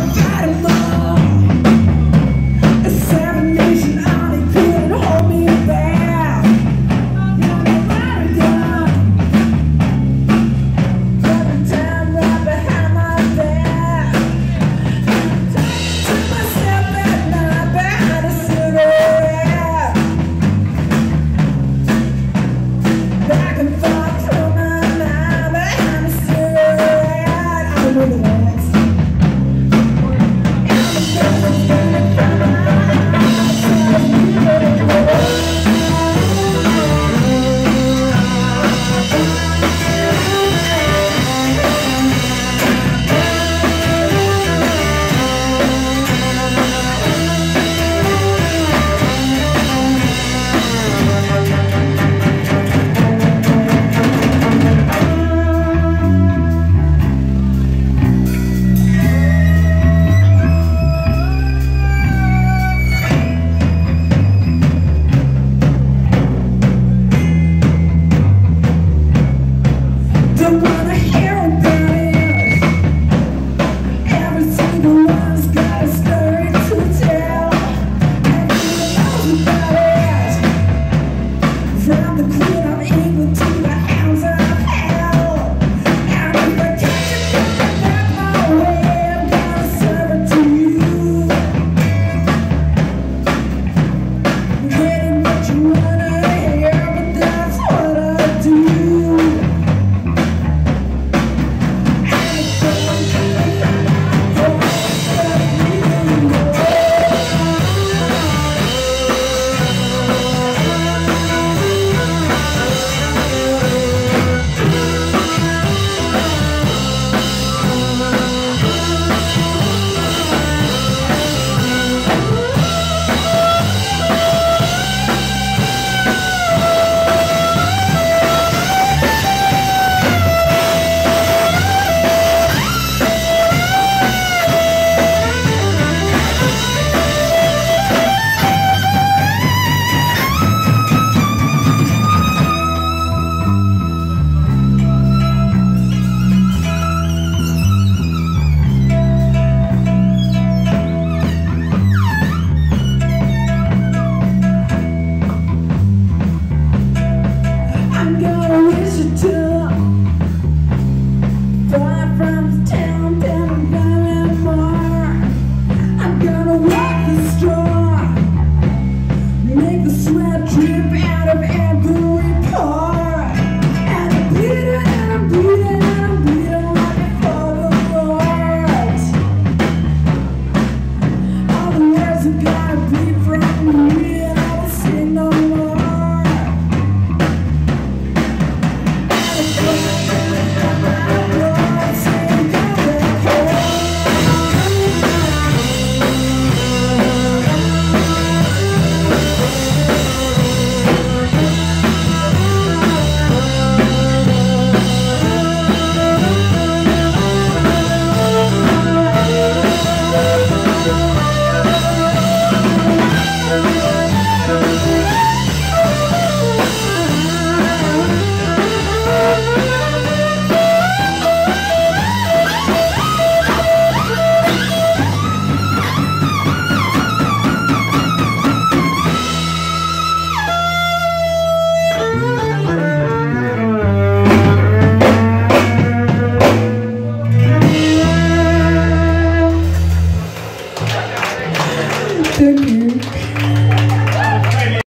I'm Bottom